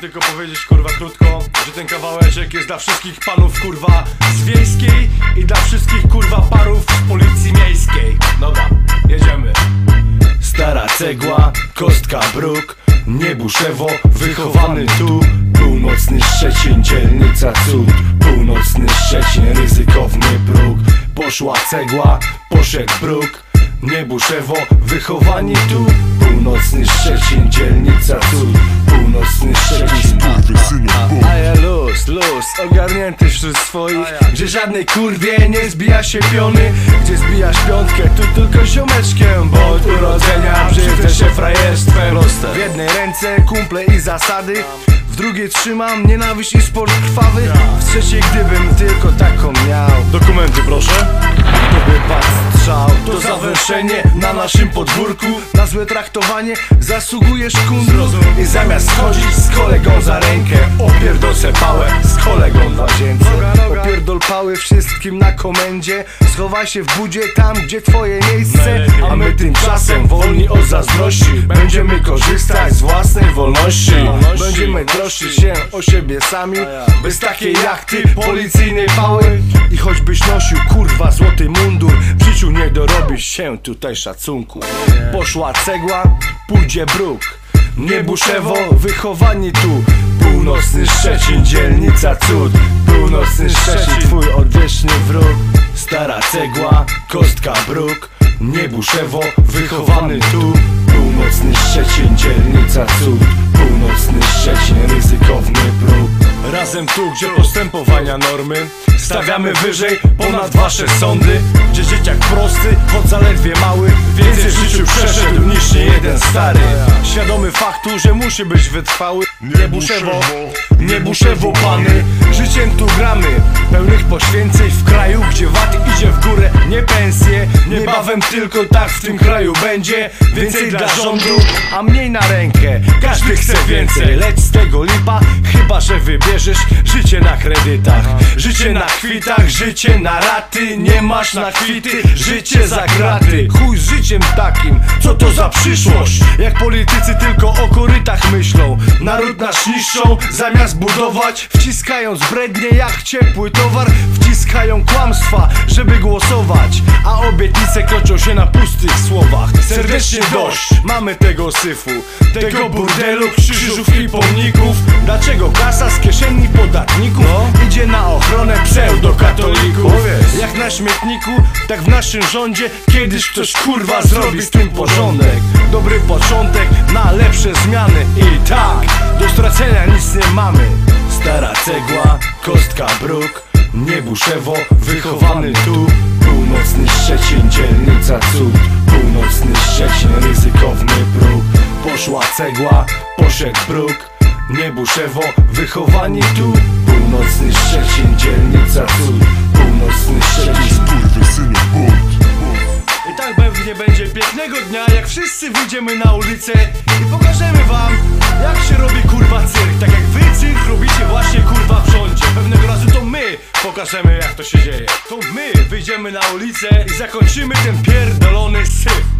tylko powiedzieć kurwa krótko, że ten kawałeczek jest dla wszystkich panów kurwa z wiejskiej i dla wszystkich kurwa parów z policji miejskiej. Dobra, jedziemy. Stara cegła, kostka bruk, niebuszewo, wychowany tu Północny Szczecin, dzielnica cud Północny Szczecin, ryzykowny próg Poszła cegła, poszedł bruk Niebuszewo, wychowani tu Północny Szczecin, dzielnica cud ogarnięty wśród swoich Gdzie żadnej kurwie nie zbija się piony Gdzie zbijasz piątkę, tu tylko ziomeczkiem Bo od urodzenia brzydzę się frajerstwem. W jednej ręce kumple i zasady w drugiej trzymam nienawiść i sport krwawy W trzeciej gdybym tylko taką miał. Dokumenty proszę. Tobie pas strzał To zawęszenie na naszym podwórku Na złe traktowanie zasługujesz kundru I zamiast chodzić z kolegą za rękę Opierdol se pałę kolegą w łazience Opierdol pały wszystkim na komendzie. Schowaj się w budzie tam, gdzie twoje miejsce. A my tymczasem wolni od zazdrości. Będziemy korzystać z własnej wolności. Będziemy troszczyć się o siebie sami Bez takiej jachty, policyjnej pały. I choćbyś nosił kurwa złoty mundur W życiu nie dorobisz się tutaj szacunku. Poszła cegła, pójdzie bruk. Niebuszewo, wychowani tu Północny Szczecin, dzielnica cud. Północny Szczecin, twój odwieczny wróg. Stara cegła, kostka bruk. Niebuszewo, wychowany tu. Północny Szczecin, dzielnica cud. Północny Szczecin, ryzykowny próg. Razem tu, gdzie postępowania normy. Stawiamy wyżej ponad wasze sądy. Gdzie dzieciak prosty, choć zaledwie mały Więcej w życiu przeszedł niż nie jeden stary Że musi być wytrwały. Niebuszewo, niebuszewo pany Życiem tu gramy, pełnych poświęceń w kraju Gdzie VAT idzie w górę, nie pensje Niebawem tylko tak w tym kraju będzie. Więcej dla rządu, a mniej na rękę. Każdy chce więcej, lecz z tego lipa Chyba, że wybierzesz życie na kredytach. Życie na kwitach, życie na raty. Nie masz na kwity, życie za graty Chuj z życiem takim, co to za przyszłość? Jak politycy tylko o korytach myślą. Naród nasz niszczą, zamiast budować Wciskając brednie jak ciepły towar Wciskają kłamstwa, żeby głosować. A obietnice kończą się na pustych słowach. Serdecznie dość, mamy tego syfu Tego burdelu, krzyżów i pomników. Dlaczego kasa z kieszeni podatników Idzie na ochronę pseudokatolików? Jak na śmietniku, tak w naszym rządzie Kiedyś ktoś kurwa zrobi z tym porządek. Dobry początek na lepsze zmiany I tak, do stracenia nic nie mamy Stara cegła, kostka bruk Niebuszewo, wychowany tu. Północny Szczecin, dzielnica cud Północny Szczecin, ryzykowny próg. Poszła cegła, poszedł bruk Niebuszewo, wychowani tu. Północny Szczecin, dzielnica cud Północny Szczecin. Skurwysynu bunt I tak pewnie będzie pięknego dnia Jak wszyscy wyjdziemy na ulicę I pokażemy wam wyjdziemy na ulicę I zakończymy ten pierdolony syf